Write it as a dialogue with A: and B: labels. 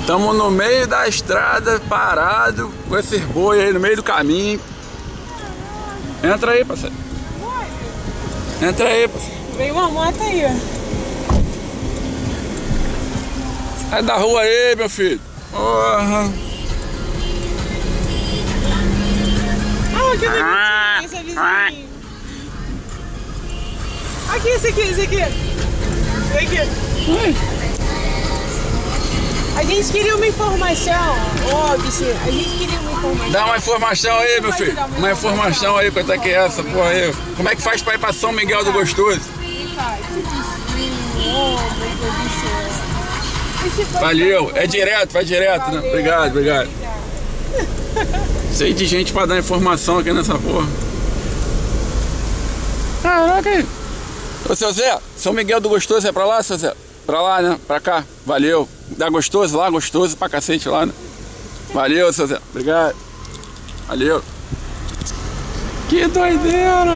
A: Estamos no meio da estrada, parado, com esses boi aí no meio do caminho. Entra aí, parceiro. Entra aí, parceiro.
B: Veio uma moto aí, ó.
A: Sai da rua aí, meu filho. Porra.
B: Ah, que bonitinho, esse é vizinho. Aqui, esse aqui, esse aqui. Esse aqui. A gente queria uma informação. Ó, bichinho, a gente queria uma informação.
A: Dá uma informação aí, meu filho.
B: uma
A: Uma informação aí, quanto é que é essa porra aí? Como é que faz pra ir pra São Miguel do Gostoso?
B: Oh,
A: Valeu, é direto, vai direto, né? Obrigado, obrigado.
B: obrigado.
A: Cheio de gente pra dar informação aqui nessa porra. Caraca aí. Ô, seu Zé, São Miguel do Gostoso é pra lá, seu Zé? Pra lá, né? Pra cá. Valeu. Dá gostoso lá, gostoso pra cacete lá, né? Valeu, seu Zé. Obrigado. Valeu. Que doideira.